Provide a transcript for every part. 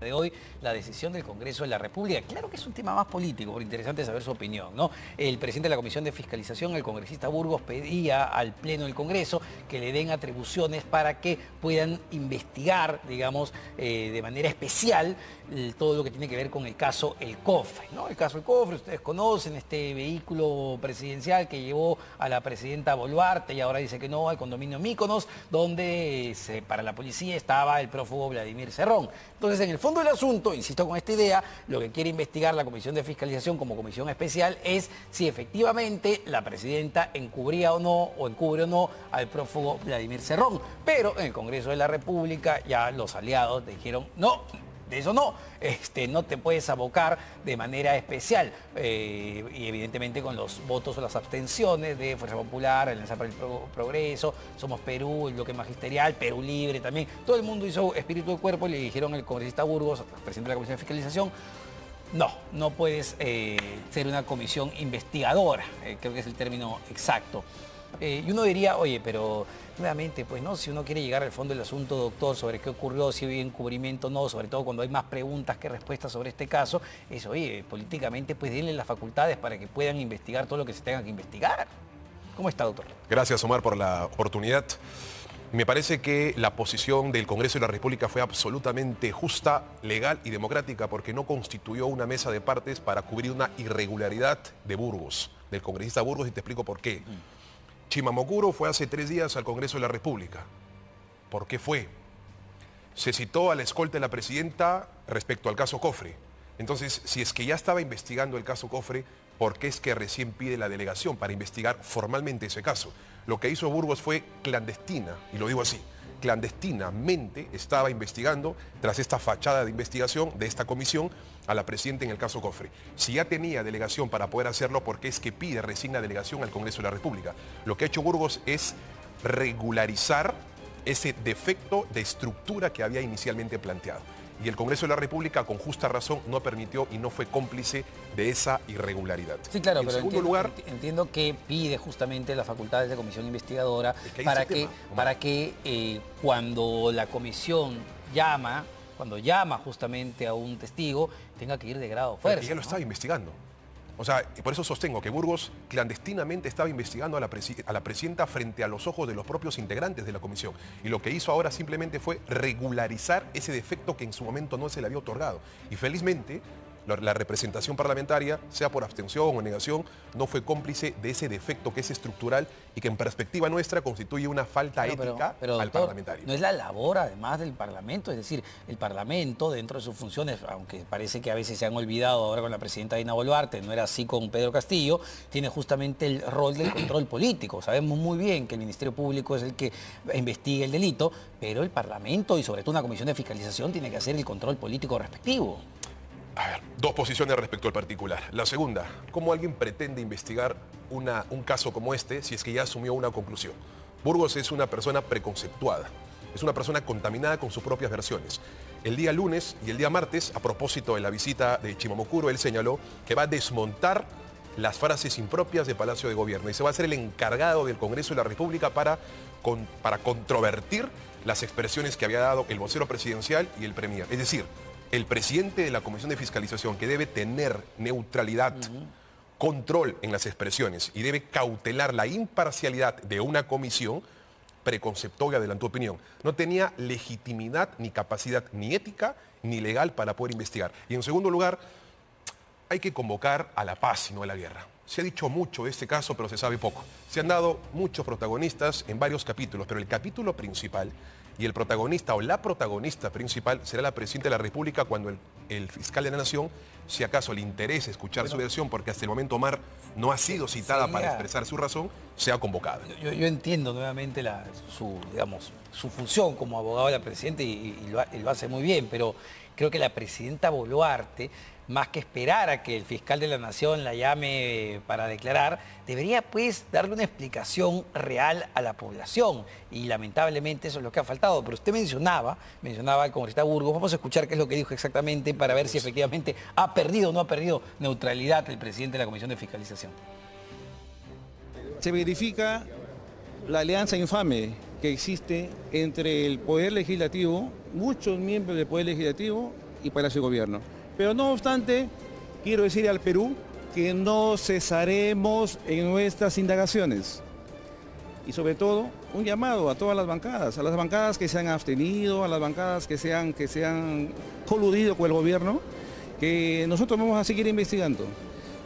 de hoy la decisión del Congreso de la República. Claro que es un tema más político, pero interesante saber su opinión. ¿no? El presidente de la Comisión de Fiscalización, el congresista Burgos, pedía al Pleno del Congreso que le den atribuciones para que puedan investigar, digamos, eh, de manera especial todo lo que tiene que ver con el caso El Cofre. ¿no? El caso El Cofre, ustedes conocen este vehículo presidencial que llevó a la presidenta Boluarte y ahora dice que no al condominio Míconos, donde para la policía estaba el prófugo Vladimir Cerrón. Entonces, en el fondo del asunto, insisto con esta idea, lo que quiere investigar la Comisión de Fiscalización como comisión especial es si efectivamente la presidenta encubría o no, o encubre o no al prófugo Vladimir Cerrón. Pero en el Congreso de la República ya los aliados dijeron, no, de eso no, este, no te puedes abocar de manera especial. Eh, y evidentemente con los votos o las abstenciones de Fuerza Popular, Alianza para el Progreso, Somos Perú, el bloque magisterial, Perú Libre también. Todo el mundo hizo espíritu de cuerpo y le dijeron al congresista Burgos, presidente de la Comisión de Fiscalización, no, no puedes eh, ser una comisión investigadora, eh, creo que es el término exacto. Y uno diría, oye, pero nuevamente, pues no, si uno quiere llegar al fondo del asunto, doctor, sobre qué ocurrió, si hay encubrimiento o no, sobre todo cuando hay más preguntas que respuestas sobre este caso, es, oye, políticamente, pues denle las facultades para que puedan investigar todo lo que se tenga que investigar. ¿Cómo está, doctor? Gracias, Omar, por la oportunidad. Me parece que la posición del Congreso de la República fue absolutamente justa, legal y democrática porque no constituyó una mesa de partes para cubrir una irregularidad de Burgos, del congresista Burgos, y te explico por qué. Chimamocuro fue hace tres días al Congreso de la República. ¿Por qué fue? Se citó a la escolta de la presidenta respecto al caso Cofre. Entonces, si es que ya estaba investigando el caso Cofre, ¿por qué es que recién pide la delegación para investigar formalmente ese caso? Lo que hizo Burgos fue clandestina, y lo digo así, clandestinamente estaba investigando, tras esta fachada de investigación de esta comisión, a la presidenta en el caso Cofre. Si ya tenía delegación para poder hacerlo, ¿por qué es que pide resigna delegación al Congreso de la República? Lo que ha hecho Burgos es regularizar ese defecto de estructura que había inicialmente planteado y el Congreso de la República con justa razón no permitió y no fue cómplice de esa irregularidad. Sí, claro, pero segundo entiendo, lugar, entiendo que pide justamente las facultades de comisión investigadora para, que, para que eh, cuando la comisión llama, cuando llama justamente a un testigo, tenga que ir de grado fuerte. ya lo estaba investigando. O sea, por eso sostengo que Burgos clandestinamente estaba investigando a la, presidenta frente a los ojos de los propios integrantes de la comisión. Y lo que hizo ahora simplemente fue regularizar ese defecto que en su momento no se le había otorgado. Y felizmente la representación parlamentaria, sea por abstención o negación, no fue cómplice de ese defecto que es estructural y que en perspectiva nuestra constituye una falta ética al parlamentario. No es la labor además del Parlamento, es decir, el Parlamento dentro de sus funciones, aunque parece que a veces se han olvidado ahora con la presidenta Dina Boluarte, no era así con Pedro Castillo, tiene justamente el rol del control político. Sabemos muy bien que el Ministerio Público es el que investiga el delito, pero el Parlamento y sobre todo una comisión de fiscalización tiene que hacer el control político respectivo. A ver, dos posiciones respecto al particular. La segunda, ¿cómo alguien pretende investigar un caso como este si es que ya asumió una conclusión? Burgos es una persona preconceptuada, es una persona contaminada con sus propias versiones. El día lunes y el día martes, a propósito de la visita de Chimamocuro, él señaló que va a desmontar las frases impropias de Palacio de Gobierno y se va a ser el encargado del Congreso de la República para, para controvertir las expresiones que había dado el vocero presidencial y el premier. Es decir, el presidente de la Comisión de Fiscalización, que debe tener neutralidad, control en las expresiones y debe cautelar la imparcialidad de una comisión, preconceptó y adelantó opinión. No tenía legitimidad ni capacidad ni ética ni legal para poder investigar. Y en segundo lugar, hay que convocar a la paz y no a la guerra. Se ha dicho mucho de este caso, pero se sabe poco. Se han dado muchos protagonistas en varios capítulos, pero el capítulo principal y el protagonista o la protagonista principal será la Presidenta de la República cuando el, fiscal de la Nación, si acaso le interese escuchar su versión, porque hasta el momento Omar no ha sido citada para expresar su razón, sea convocada. Yo, entiendo nuevamente su, digamos, su función como abogado de la Presidenta y, lo, y lo hace muy bien, pero creo que la Presidenta Boluarte más que esperar a que el fiscal de la Nación la llame para declarar, debería pues darle una explicación real a la población. Y lamentablemente eso es lo que ha faltado. Pero usted mencionaba, mencionaba al congresista Burgos, vamos a escuchar qué es lo que dijo exactamente para ver si efectivamente ha perdido o no ha perdido neutralidad el presidente de la Comisión de Fiscalización. Se verifica la alianza infame que existe entre el Poder Legislativo, muchos miembros del Poder Legislativo y Palacio de Gobierno. Pero no obstante, quiero decir al Perú que no cesaremos en nuestras indagaciones. Y sobre todo, un llamado a todas las bancadas, a las bancadas que se han abstenido, a las bancadas que se han, que se han coludido con el gobierno, que nosotros vamos a seguir investigando.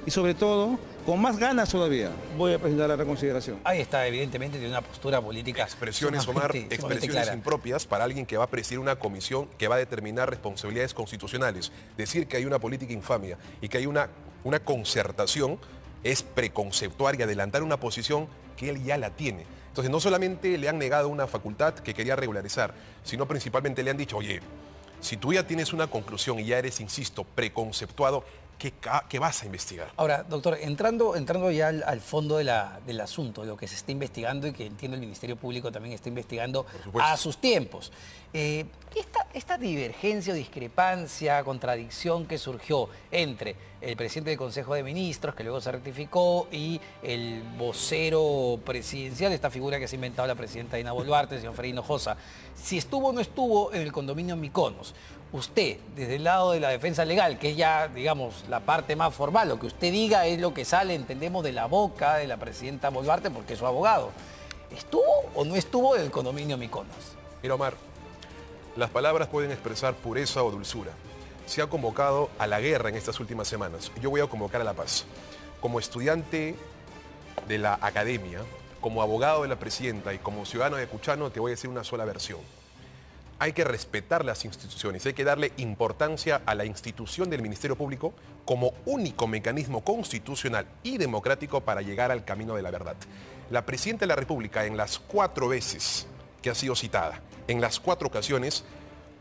Y sobre todo, con más ganas todavía, voy a presentar la reconsideración. Ahí está, evidentemente, de una postura política. Expresiones, Omar, expresiones clara. impropias para alguien que va a presidir una comisión que va a determinar responsabilidades constitucionales. Decir que hay una política infamia y que hay una, una concertación es preconceptuar y adelantar una posición que él ya la tiene. Entonces, no solamente le han negado una facultad que quería regularizar, sino principalmente le han dicho, oye, si tú ya tienes una conclusión y ya eres, insisto, preconceptuado, ¿qué, vas a investigar? Ahora, doctor, entrando, entrando ya al, al fondo de la- del asunto, lo que se está investigando y que entiendo el Ministerio Público también está investigando a sus tiempos. Eh, esta, esta divergencia o discrepancia, contradicción que surgió entre el presidente del Consejo de Ministros, que luego se rectificó, y el vocero presidencial, esta figura que se ha inventado la presidenta Dina Boluarte, el señor Freddy Hinojosa, si estuvo o no estuvo en el condominio Miconos, usted, desde el lado de la defensa legal, que es ya, digamos, la parte más formal, lo que usted diga es lo que sale, entendemos, de la boca de la presidenta Boluarte, porque es su abogado. ¿Estuvo o no estuvo en el condominio Miconos? Mira, Omar, las palabras pueden expresar pureza o dulzura. Se ha convocado a la guerra en estas últimas semanas. Yo voy a convocar a la paz. Como estudiante de la academia, como abogado de la presidenta y como ciudadano de Cuchano, te voy a decir una sola versión. Hay que respetar las instituciones, hay que darle importancia a la institución del Ministerio Público como único mecanismo constitucional y democrático para llegar al camino de la verdad. La presidenta de la República, en las cuatro veces que ha sido citada, en las cuatro ocasiones,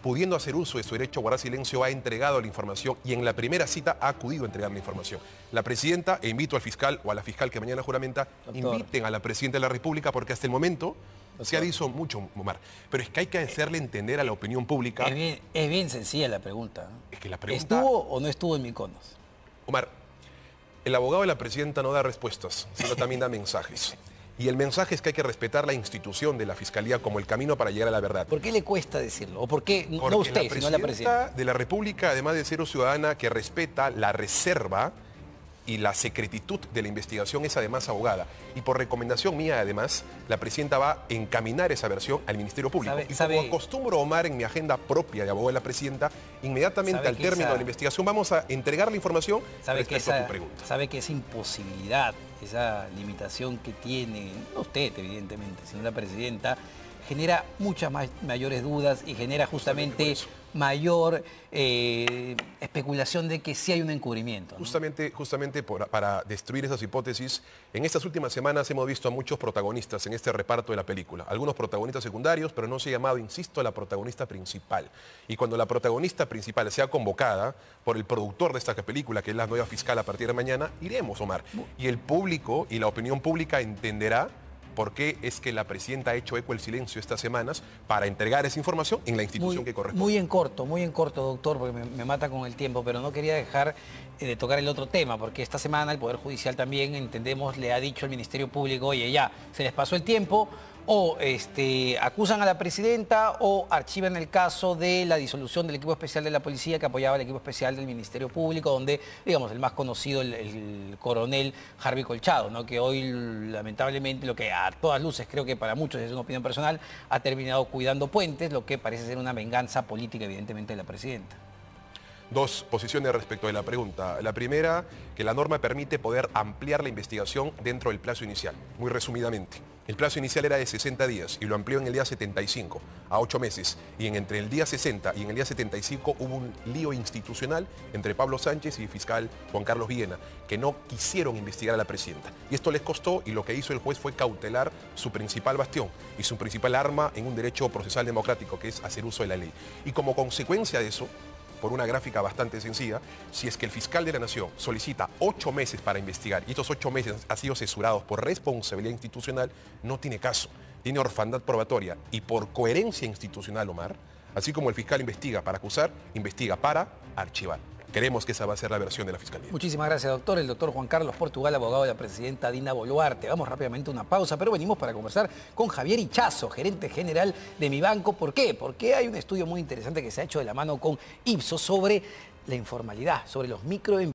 pudiendo hacer uso de su derecho a guardar silencio, ha entregado la información y en la primera cita ha acudido a entregar la información. La presidenta, e invito al fiscal o a la fiscal que mañana juramenta, Doctor. inviten a la presidenta de la República porque hasta el momento se ha dicho mucho, Omar. Pero es que hay que hacerle entender a la opinión pública, Es bien, es bien sencilla la pregunta. ¿no? es que la pregunta... ¿Estuvo o no estuvo en Miconos? Omar, el abogado de la presidenta no da respuestas, sino también da mensajes. Y el mensaje es que hay que respetar la institución de la Fiscalía como el camino para llegar a la verdad. ¿Por qué le cuesta decirlo? ¿O por qué, no usted, la sino la presidenta? de la República, además de ser una ciudadana que respeta la reserva y la secretitud de la investigación, es además abogada. Y por recomendación mía, además, la presidenta va a encaminar esa versión al Ministerio Público. Sabe- y sabe- como acostumbro, Omar, en mi agenda propia de abogado de la presidenta, inmediatamente al que término esa- de la investigación vamos a entregar la información sabe que, respecto a esa, tu pregunta. sabe que esa imposibilidad, esa limitación que tiene, no usted evidentemente, sino la presidenta, genera muchas mayores dudas y genera justamente mayor eh, especulación de que sí hay un encubrimiento. ¿no? Justamente, justamente por- para destruir esas hipótesis, en estas últimas semanas hemos visto a muchos protagonistas en este reparto de la película. Algunos protagonistas secundarios, pero no se ha llamado, insisto, a la protagonista principal. Y cuando la protagonista principal sea convocada por el productor de esta película, que es la nueva fiscal a partir de mañana, iremos, Omar. Y el público y la opinión pública entenderá por qué es que la presidenta ha hecho eco el silencio estas semanas para entregar esa información en la institución muy, que corresponde. Muy en corto, muy en corto, doctor, porque me, me mata con el tiempo, pero no quería dejar eh, de tocar el otro tema, porque esta semana el Poder Judicial también, entendemos, le ha dicho al Ministerio Público, oye, ya, se les pasó el tiempo, o este, acusan a la presidenta o archivan el caso de la disolución del equipo especial de la policía que apoyaba al equipo especial del Ministerio Público, donde, digamos, el más conocido, el, el coronel Harvey Colchado, ¿no? que hoy lamentablemente, lo que a todas luces creo que para muchos es una opinión personal, ha terminado cuidando puentes, lo que parece ser una venganza política evidentemente de la presidenta. Dos posiciones respecto de la pregunta. La primera, que la norma permite poder ampliar la investigación dentro del plazo inicial, muy resumidamente. El plazo inicial era de 60 días y lo amplió en el día 75 a 8 meses. Y en entre el día 60 y en el día 75 hubo un lío institucional entre Pablo Sánchez y el fiscal Juan Carlos Villena, que no quisieron investigar a la presidenta. Y esto les costó y lo que hizo el juez fue cautelar su principal bastión y su principal arma en un derecho procesal democrático, que es hacer uso de la ley. Y como consecuencia de eso, por una gráfica bastante sencilla, si es que el fiscal de la Nación solicita ocho meses para investigar y estos ocho meses han sido censurados por responsabilidad institucional, no tiene caso. Tiene orfandad probatoria y por coherencia institucional, Omar, así como el fiscal investiga para acusar, investiga para archivar. Creemos que esa va a ser la versión de la Fiscalía. Muchísimas gracias, doctor. El doctor Juan Carlos Portugal, abogado de la presidenta Dina Boluarte. Vamos rápidamente a una pausa, pero venimos para conversar con Javier Ichazo, gerente general de Mi Banco. ¿Por qué? Porque hay un estudio muy interesante que se ha hecho de la mano con Ipsos sobre la informalidad, sobre los microempresarios